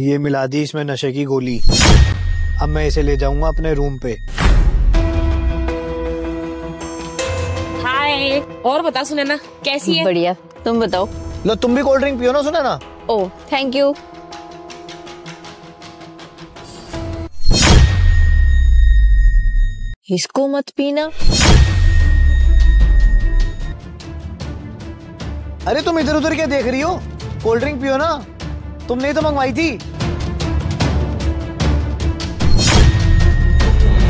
ये मिला दी इसमें नशे की गोली। अब मैं इसे ले जाऊँगा अपने रूम पे। हाय और बता सुनैना कैसी है? बढ़िया तुम बताओ। लो तुम भी कोल्ड ड्रिंक पियो ना सुना ना ओ थैंक यू इसको मत पीना। अरे तुम इधर उधर क्या देख रही हो? कोल्ड ड्रिंक पियो ना? तुमने ही तो मंगवाई थी।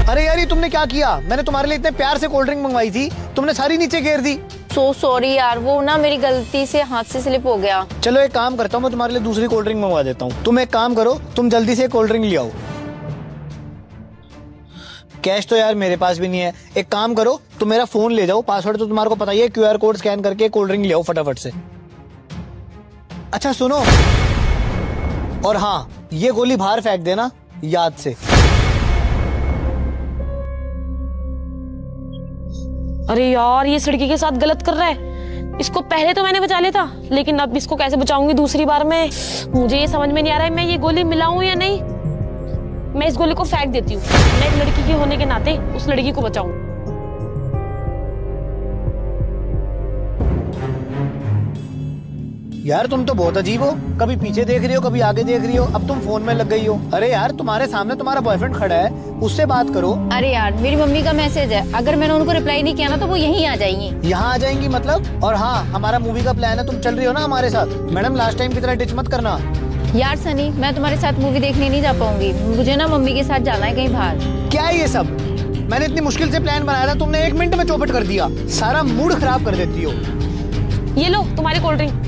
अरे यार ये तुमने क्या किया? मैंने तुम्हारे लिए इतने प्यार से कोल्ड ड्रिंक मंगवाई थी। तुमने सारी नीचे घेर दी। सो so सॉरी यार वो ना मेरी गलती से हाथ से स्लिप हो गया। चलो एक काम करता हूँ मैं तुम्हारे लिए दूसरी कोल्ड ड्रिंक मंगवा देता हूँ। तुम एक काम करो तुम जल्दी से कोल्ड ड्रिंक ले आओ। कैश तो यार मेरे पास भी नहीं है। एक काम करो तुम मेरा फ़ोन ले जाओ। पासवर्ड तो तुम्हारे को पता ही है क्यूआर कोड स्कैन करके कोल्ड ड्रिंक ले आओ फटाफट से। अच्छा सुनो। और हाँ ये गोली बाहर फेंक देना, याद से। अरे यार, ये इस लड़की के साथ गलत कर रहा है। इसको पहले तो मैंने बचा लिया था, लेकिन अब इसको कैसे बचाऊँगी दूसरी बार में? मुझे ये समझ में नहीं आ रहा है मैं ये गोली मिलाऊं या नहीं। मैं इस गोली को फेंक देती हूँ। मैं एक लड़की के होने के नाते उस लड़की को बचाऊं। यार तुम तो बहुत अजीब हो। कभी पीछे देख रही हो कभी आगे देख रही हो। अब तुम फ़ोन में लग गई हो। अरे यार तुम्हारे सामने तुम्हारा बॉयफ्रेंड खड़ा है। उससे बात करो। अरे यार मेरी मम्मी का मैसेज है। अगर मैंने उनको रिप्लाई नहीं किया ना तो वो यहीं आ जाएँगी। यहाँ आ जाएँगी मतलब? और हाँ हमारा मूवी का प्लान है। तुम चल रही हो ना हमारे साथ? मैडम लास्ट टाइम की तरह डिच मत करना। यार सनी मैं तुम्हारे साथ मूवी देखने नहीं जा पाऊँगी। मुझे ना मम्मी के साथ जाना है कहीं बाहर। क्या है ये सब? मैंने इतनी मुश्किल से प्लान बनाया था तुमने एक मिनट में चौपट कर दिया। सारा मूड खराब कर देती हो। ये लो तुम्हारी कोल्ड ड्रिंक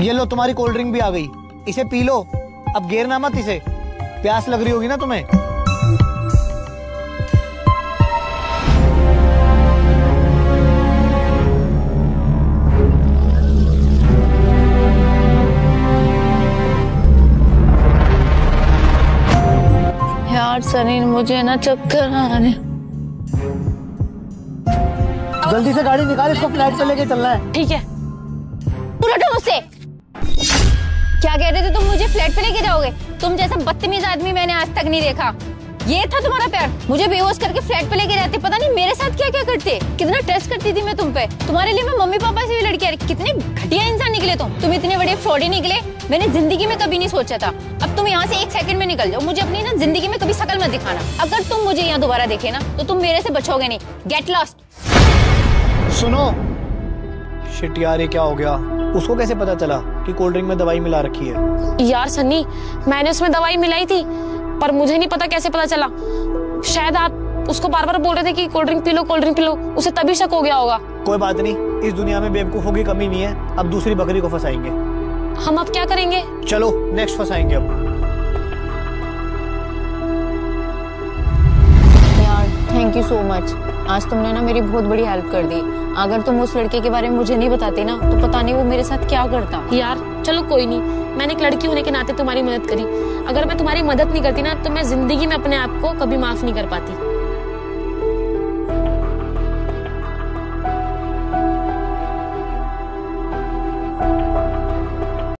ये लो तुम्हारी कोल्ड ड्रिंक भी आ गई। इसे पी लो। अब गेरना मत इसे। प्यास लग रही होगी ना तुम्हें। यार सनी मुझे ना चक्कर आ रहे जल्दी से गाड़ी निकाल इसको फ्लैट पे लेके चलना है। ठीक है। मुझसे क्या कह रहे थे तुम? मुझे फ्लैट पे लेके जाओगे? तुम जैसा बदतमीज आदमी मैंने आज तक नहीं देखा। ये था तुम्हारा प्यार? मुझे बेहोश करके फ्लैट पे लेके जाते, पता नहीं मेरे साथ क्या क्या करते? कितना ट्रस्ट करती थी मैं तुम पे? तुम्हारे लिए मैं मम्मी पापा से भी लड़की आ रही। कितने घटिया इंसान निकले तुम। तुम इतने बड़े फ्रॉडी निकले। मैंने ज़िंदगी में कभी नहीं सोचा था। अब तुम यहाँ से एक सेकंड में निकल जाओ। मुझे अपनी ना ज़िंदगी में कभी शकल मत दिखाना। अगर तुम मुझे यहाँ दोबारा देखे ना तो तुम मेरे से बचोगे नहीं। गेट लॉस्ट सुनो शिट यार ये क्या हो गया? उसको कैसे पता चला कि कोल्ड ड्रिंक में दवाई मिला रखी है? यार सन्नी मैंने उसमें दवाई मिलाई थी पर मुझे नहीं पता कैसे पता चला। शायद आप उसको बार बार बोल रहे थे कि कोल्ड ड्रिंक पी लो कोल्ड ड्रिंक पी लो उसे तभी शक हो गया होगा। कोई बात नहीं इस दुनिया में बेवकूफों की कमी नहीं है अब दूसरी बकरी को फंसाएँगे। हम अब क्या करेंगे? चलो नेक्स्ट फंसाएँगे अब। थैंक यू सो मच आज तुमने ना मेरी बहुत बड़ी हेल्प कर दी। अगर तुम उस लड़के के बारे में मुझे नहीं बताती ना तो पता नहीं वो मेरे साथ क्या करता। यार, चलो कोई नहीं। मैंने एक लड़की होने के नाते तुम्हारी मदद करी। अगर मैं तुम्हारी मदद नहीं करती ना तो मैं ज़िंदगी में अपने आप को कभी माफ़ नहीं कर पाती।